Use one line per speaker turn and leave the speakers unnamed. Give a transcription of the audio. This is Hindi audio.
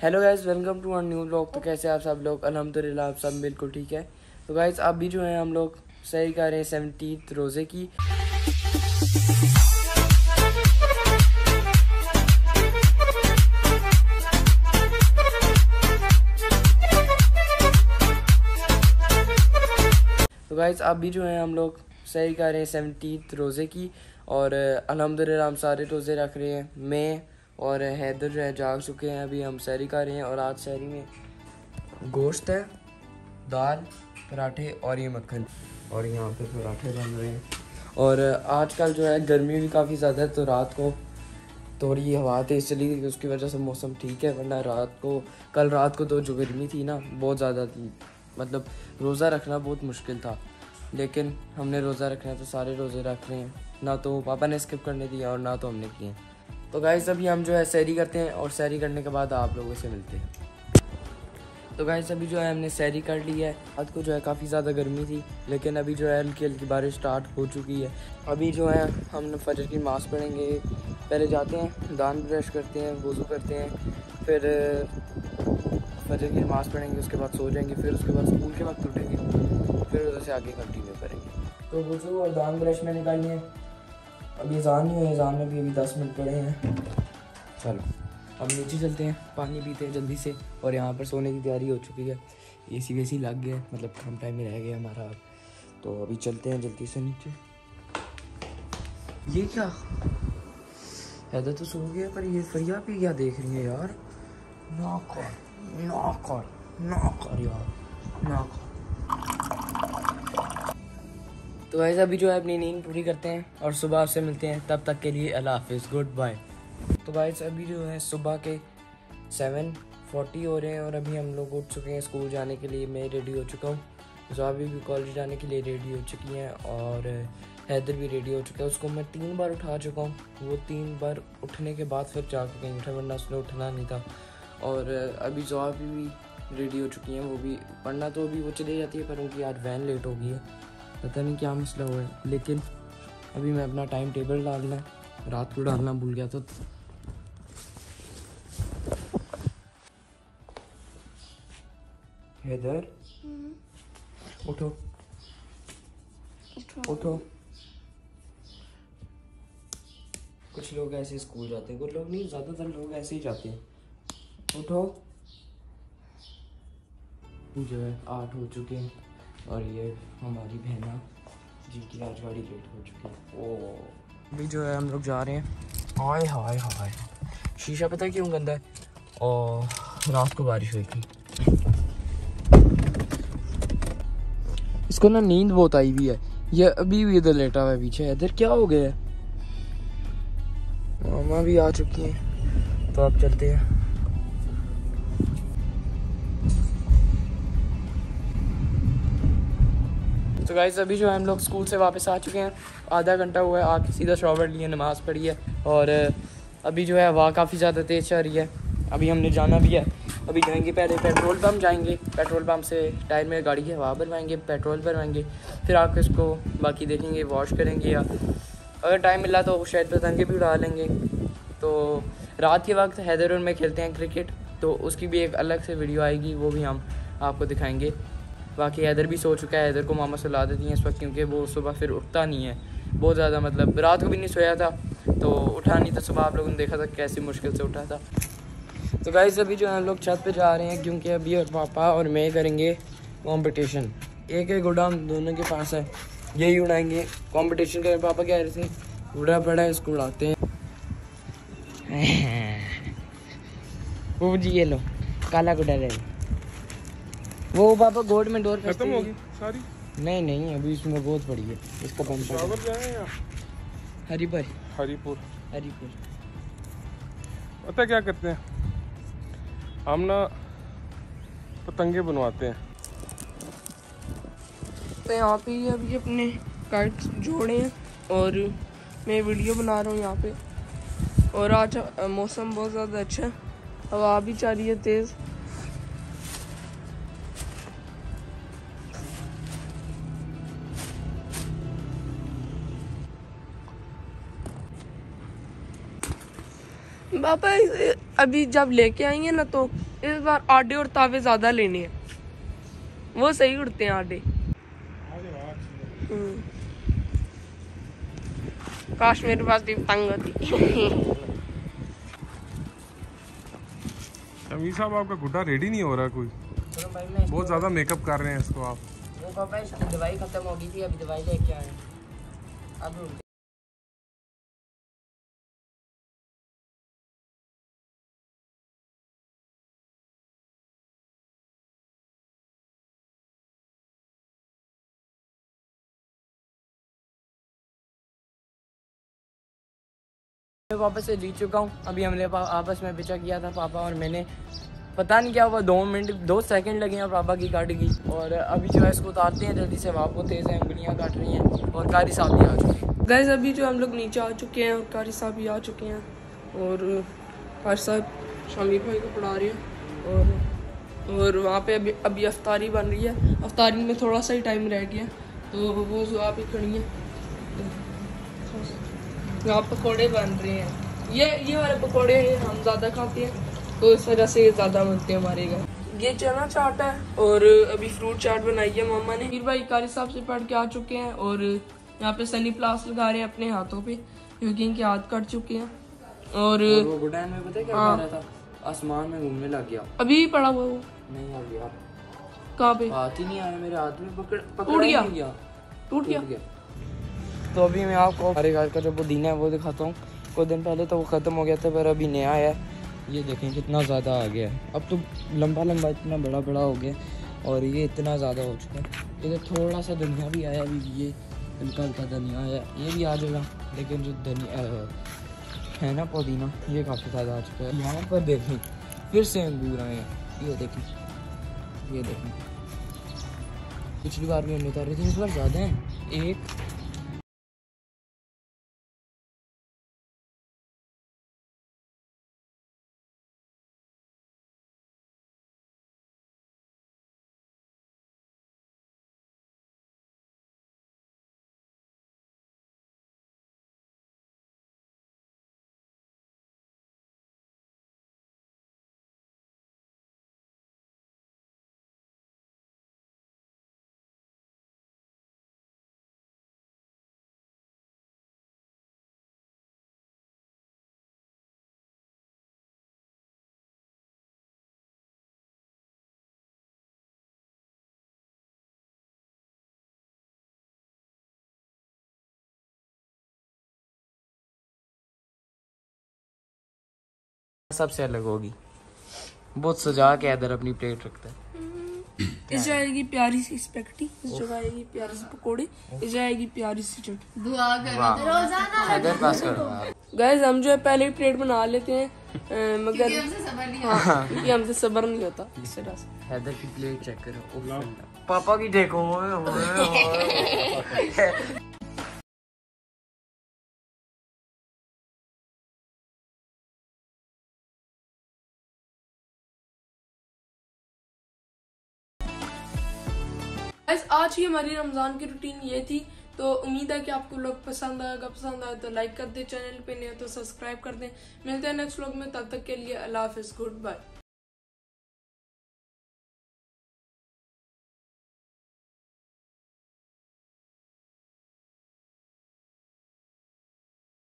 Hello guys welcome to our new blog तो कैसे आप सब लोग? अल्हम्दुलिल्लाह, आप सब बिल्कुल ठीक है। तो गाइस अभी जो है हम लोग, सही कर रहे हैं सेवनटीन रोज़े की। तो गाइस अभी जो है हम लोग, सही कर रहे हैं सेवनटीन रोज़े की। और, अल्हम्दुलिल्लाह, हम सारे रोज़े रख रहे हैं। मैं और हैदर जो है जाग चुके हैं, अभी हम सैरी कर रहे हैं और आज सैरी में गोश्त है, दाल, पराठे और ये मक्खन। और यहाँ पे पराठे बन रहे हैं। और आजकल जो है गर्मी भी काफ़ी ज़्यादा है तो रात को थोड़ी हवा तेज़ चली थी उसकी वजह से मौसम ठीक है, वरना रात को, कल रात को तो जो गर्मी थी ना, बहुत ज़्यादा थी। मतलब रोज़ा रखना बहुत मुश्किल था, लेकिन हमने रोज़ा रखना तो सारे रोज़े रख रहे हैं। ना तो पापा ने स्किप करने दिया और ना तो हमने किए। तो गाइस अभी हम जो है सैरी करते हैं और सैरी करने के बाद आप लोगों से मिलते हैं। तो गाइस अभी जो है हमने सैरी कर ली है। रात को जो है काफ़ी ज़्यादा गर्मी थी, लेकिन अभी जो है हल्की हल्की बारिश स्टार्ट हो चुकी है। अभी जो है हम फजर की मास पढ़ेंगे। पहले जाते हैं, दान ब्रश करते हैं, वज़ू करते हैं, फिर फजर की नमाज़ पढ़ेंगे, उसके बाद सो जाएँगे, फिर उसके बाद स्कूल के वक्त उठेंगे, फिर उधर से आगे कंटिन्यू करेंगे। तो वज़ू और दान ब्रश मैंने में निकालिए अभी अजान नहीं हुई अजान में भी अभी दस मिनट पड़े हैं। चलो। अब नीचे चलते हैं पानी पीते हैं जल्दी से और यहाँ पर सोने की तैयारी हो चुकी है। ए सी वैसी लग गया मतलब कम टाइम में रह गया हमारा। अब तो अभी चलते हैं जल्दी से नीचे। ये क्या? हैदर तो सो गया पर ये फरिया भी क्या देख रही है यार? ना कर ना कर ना कर यार ना कर तो ऐसा अभी जो है, अपनी नींद पूरी करते हैं और सुबह आपसे मिलते हैं। तब तक के लिए अल्लाह हाफिज़। गुड बाय तो भाई अभी जो है, सुबह के सेवन फोर्टी हो रहे हैं और अभी हम लोग उठ चुके हैं स्कूल जाने के लिए। मैं रेडी हो चुका हूँ। अभी भी कॉलेज जाने के लिए रेडी हो चुकी हैं और हैदर भी रेडी हो चुका है। उसको मैं तीन बार उठा चुका हूँ। वो तीन बार उठने के बाद फिर जाकर कहीं उठा, वरना उसने उठना नहीं था। और अभी जोबी भी रेडी हो चुकी हैं। वो भी पढ़ना तो अभी वो चली जाती है, पर उनकी आज वैन लेट हो गई है। पता नहीं क्या मसला हुआ है लेकिन अभी मैं अपना टाइम टेबल डालना रात को डालना भूल गया तो हैदर उठो। उठो। कुछ लोग ऐसे स्कूल जाते हैं कुछ लोग नहीं ज़्यादातर लोग ऐसे ही जाते हैं। उठो। जो है आठ हो चुके हैं। और ये हमारी बहना जिनकी आज गाड़ी लेट हो चुकी है। ओ। अभी जो है हम लोग जा रहे हैं। हाय हाय हाय शीशा पता क्यों गंदा है? और रात को बारिश हुई थी। इसको ना नींद बहुत आई हुई है। ये अभी भी इधर लेटा हुआ है पीछे। इधर क्या हो गया है? मामा भी आ चुकी हैं। तो आप चलते हैं। तो गाइज़ अभी जो हम लोग स्कूल से वापस आ चुके हैं। आधा घंटा हुआ है आके सीधा शॉवर लिए नमाज़ पढ़ी है और अभी जो है हवा काफ़ी ज़्यादा तेज़ चल रही है। अभी हमने जाना भी है। अभी जाएँगे, पहले पेट्रोल पम्प जाएँगे। पेट्रोल पम्प से टायर में गाड़ी की हवा भरवाएँगे, पेट्रोल भरवाएँगे। फिर आकर इसको बाकी देखेंगे वॉश करेंगे या अगर टाइम मिला तो शायद पतंगे भी उड़ा लेंगे। तो रात के वक्त हैदर में खेलते हैं क्रिकेट तो उसकी भी एक अलग से वीडियो आएगी, वो भी हम आपको दिखाएँगे। बाकी हैदर भी सो चुका है, हैदर को मामा सुला देती हैं इस वक्त क्योंकि वो सुबह फिर उठता नहीं है। बहुत ज़्यादा मतलब रात को भी नहीं सोया था तो उठा नहीं था, सुबह आप लोगों ने देखा था कैसी मुश्किल से उठा था। तो गाइस अभी जो है हम लोग छत पे जा रहे हैं क्योंकि अभी और पापा और मैं करेंगे कंपटीशन एक एक हम दोनों के पास है, यही उड़ाएँगे। कंपटीशन करें पापा कह रहे थे, उड़ा पड़ा है, इसको उड़ाते हैं। वो जी ये लो, काला गुडा ले। वो पापा गोड में डोर
खत्म होगी सारी?
नहीं नहीं अभी इसमें बहुत बड़ी है। इसका पंप हरिपुर।
हरिपुर।
हरिपुर।
पता क्या करते हैं? हम ना पतंगे बनवाते हैं।
तो यहाँ पे अभी अपने काइट जोड़े हैं और मैं वीडियो बना रहा हूँ यहाँ पे। और आज मौसम बहुत ज़्यादा अच्छा है। हवा भी चल रही है तेज़। पापा अभी जब लेके आएँगे ना तो इस बार आडे और तावे ज़्यादा लेने हैं। वो सही उड़ते हैं आडे। काश मेरे पास भी तंग होती।
अमीर साहब आपका गुड्डा रेडी नहीं हो रहा कोई?
भाई
बहुत ज़्यादा मेकअप कर रहे हैं इसको आप।
वो पापा दवाई खत्म हो गई थी अभी दवाई लेके आए अब मैं वापस से जीत चुका हूँ। अभी हमने आपस में पिचा किया था पापा और मैंने। पता नहीं क्या हुआ, दो मिनट, दो सेकंड लगे हैं पापा की काट गई और अभी जो है इसको उतारते हैं, जल्दी से को तेज़ है, उंगलियाँ काट रही हैं और कारी साहब भी आ चुके हैं।
गैस अभी जो हम लोग नीचे आ चुके हैं और कारी साहब भी आ चुके हैं और कारी साहब शामिर भाई को पढ़ा रहे हैं और और वहाँ पे अभी अभी अफ्तारी बन रही है। अफ्तारी में थोड़ा सा ही टाइम रह गया तो वो जो आप ही खड़ी है। यहाँ पकोड़े बन रहे हैं। ये ये वाले पकोड़े हम ज़्यादा खाते हैं। तो इस वजह से ये ज़्यादा बनते हैं हमारे घर। ये चना चाट है और अभी फ्रूट चाट बनाई है मामा ने। फिर भाई कारी साहब से पढ़ के आ चुके हैं और यहाँ पे सनी प्लास लगा रहे हैं अपने हाथों पे क्योंकि इनके हाथ कट चुके हैं। और
और वो गुडैन में पता क्या
हाँ।
रहा था? आसमान में घूमने लग गया।
अभी पड़ा हुआ वो।
नहीं आ गया
कहाँ पे?
हाथ ही नहीं आया मेरे हाथ में पकड़ पकड़ा
गया। टूट गया।
तो अभी मैं आपको हमारे घर का जो पुदीना है वो दिखाता हूँ। कुछ दिन पहले तो वो ख़त्म हो गया था, पर अभी नया आया है। ये देखें कितना ज़्यादा आ गया है। अब तो लंबा लंबा इतना बड़ा बड़ा हो गया और ये इतना ज़्यादा हो चुका है। इधर थोड़ा सा धनिया भी आया अभी ये हल्का हल्का धनिया आया। ये भी आ जाएगा, लेकिन जो धनिया है ना पुदीना, ये काफ़ी ज़्यादा आ चुका है। यहाँ पर देखें, फिर से अंगूर आए ये देखें ये देखें। पिछली बार भी हमने उतारे थे, इस बार ज़्यादा हैं। एक सबसे अलग होगी। बहुत सजा के इधर अपनी प्लेट रखता है।
इस जाएगी प्यारी सी स्पेगेटी इस जगह आएगी प्यारी सी पकोड़े इस जाएगी प्यारी सी चटनी।
वाह। इधर पास करो।
गैस हम जो है पहले ही प्लेट बना लेते हैं अ, मगर क्योंकि हमसे सबर नहीं होता। इस तरह से
हैदर की प्लेट चेक करो। पापा की देखो
गैस आज की हमारी रमज़ान की रूटीन ये थी। तो उम्मीद है कि आपको लोग पसंद आएगा पसंद आए तो लाइक कर दें चैनल पे नहीं तो सब्सक्राइब कर दें। मिलते हैं नेक्स्ट व्लॉग में, तब तक के लिए अल्लाह हाफिज गुड बाय